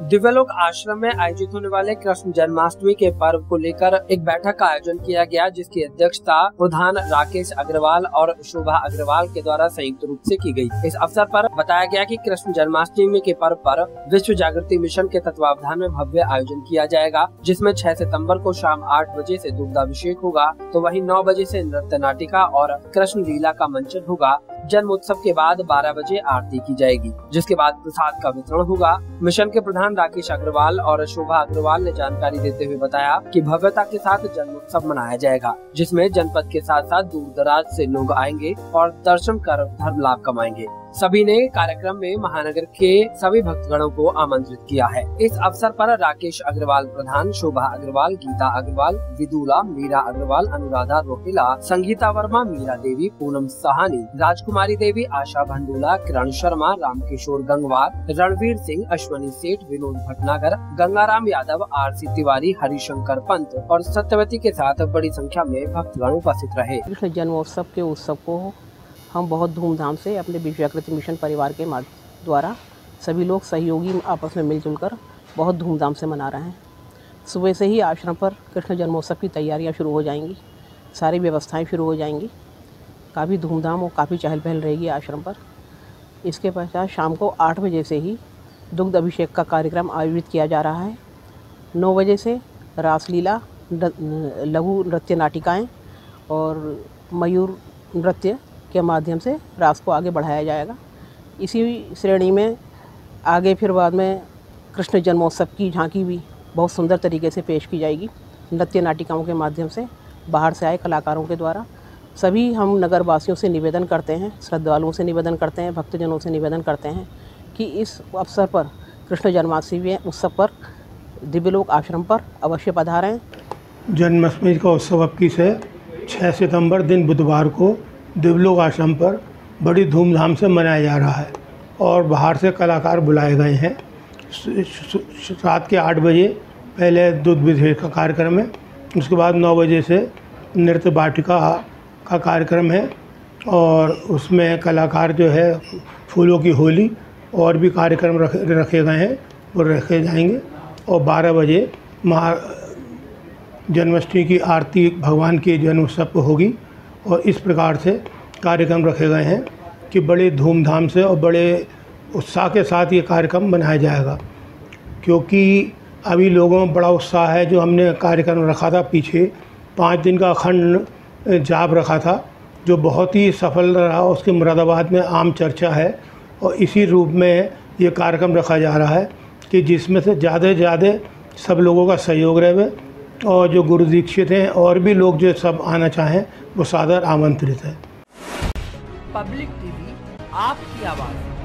दिव्यलोक आश्रम में आयोजित होने वाले कृष्ण जन्माष्टमी के पर्व को लेकर एक बैठक का आयोजन किया गया, जिसकी अध्यक्षता प्रधान राकेश अग्रवाल और शोभा अग्रवाल के द्वारा संयुक्त रूप से की गई। इस अवसर पर बताया गया कि कृष्ण जन्माष्टमी के पर्व पर विश्व जागृति मिशन के तत्वावधान में भव्य आयोजन किया जाएगा, जिसमें छह सितंबर को शाम आठ बजे ऐसी दुग्धाभिषेक होगा तो वही नौ बजे ऐसी नृत्य नाटिका और कृष्ण लीला का मंचन होगा जन्म उत्सव के बाद 12 बजे आरती की जाएगी, जिसके बाद प्रसाद का वितरण होगा। मिशन के प्रधान राकेश अग्रवाल और शोभा अग्रवाल ने जानकारी देते हुए बताया कि भव्यता के साथ जन्मोत्सव मनाया जाएगा, जिसमें जनपद के साथ साथ दूर दराज ऐसी लोग आएँगे और दर्शन कर धर्म लाभ कमाएँगे। सभी ने कार्यक्रम में महानगर के सभी भक्तगणों को आमंत्रित किया है। इस अवसर पर राकेश अग्रवाल प्रधान, शोभा अग्रवाल, गीता अग्रवाल, विदुला, मीरा अग्रवाल, अनुराधा रोहिला संगीता वर्मा, मीरा देवी, पूनम सहानी, राजकुमारी देवी, आशा भंडूला, किरण शर्मा, रामकिशोर गंगवार, रणवीर सिंह, अश्वनी सेठ, विनोद भटनागर, गंगाराम यादव आर सी तिवारी, हरिशंकर पंत और सत्यवती के साथ बड़ी संख्या में भक्तगण उपस्थित रहे। जन्मोत्सव के उत्सव को हम बहुत धूमधाम से अपने विश्वकृति मिशन परिवार के माध्य द्वारा सभी लोग सहयोगी आपस में मिलजुल कर बहुत धूमधाम से मना रहे हैं। सुबह से ही आश्रम पर कृष्ण जन्मोत्सव की तैयारियाँ शुरू हो जाएँगी। सारी व्यवस्थाएँ शुरू हो जाएँगी। काफ़ी धूमधाम और काफ़ी चहल पहल रहेगी आश्रम पर। इसके पश्चात शाम को आठ बजे से ही दुग्ध अभिषेक का कार्यक्रम आयोजित किया जा रहा है। नौ बजे से रासलीला लघु नृत्य नाटिकाएँ और मयूर नृत्य के माध्यम से रास को आगे बढ़ाया जाएगा। इसी श्रेणी में आगे फिर बाद में कृष्ण जन्मोत्सव की झांकी भी बहुत सुंदर तरीके से पेश की जाएगी। नृत्य नाटिकाओं के माध्यम से बाहर से आए कलाकारों के द्वारा सभी हम नगर वासियों से निवेदन करते हैं, श्रद्धालुओं से निवेदन करते हैं, भक्तजनों से निवेदन करते हैं कि इस अवसर पर, कृष्ण जन्माष्टमी उत्सव पर दिव्यलोक आश्रम पर अवश्य पधारें। जन्माष्टमी का उत्सव अब किस? है छः सितंबर दिन बुधवार को दिवलोक आश्रम पर बड़ी धूमधाम से मनाया जा रहा है और बाहर से कलाकार बुलाए गए हैं। रात के आठ बजे पहले दूध विधेयक का कार्यक्रम है। उसके बाद नौ बजे से नृत्य वाटिका का कार्यक्रम है और उसमें कलाकार जो है, फूलों की होली और भी कार्यक्रम रखे रखे गए हैं, वो रखे जाएँगे। और बारह बजे महा, जन्माष्टमी की आरती भगवान के जन्म उत्सव होगी। और इस प्रकार से कार्यक्रम रखे गए हैं कि बड़े धूमधाम से और बड़े उत्साह के साथ ये कार्यक्रम मनाया जाएगा। क्योंकि अभी लोगों में बड़ा उत्साह है, जो हमने कार्यक्रम रखा था पीछे, पाँच दिन का अखंड जाप रखा था, जो बहुत ही सफल रहा। उसके मुरादाबाद में आम चर्चा है और इसी रूप में ये कार्यक्रम रखा जा रहा है कि जिसमें से ज़्यादा से ज़्यादा सब लोगों का सहयोग रहे। और जो गुरु दीक्षित हैं और भी लोग जो सब आना चाहें, वो सादर आमंत्रित है। पब्लिक टीवी, आपकी आवाज़।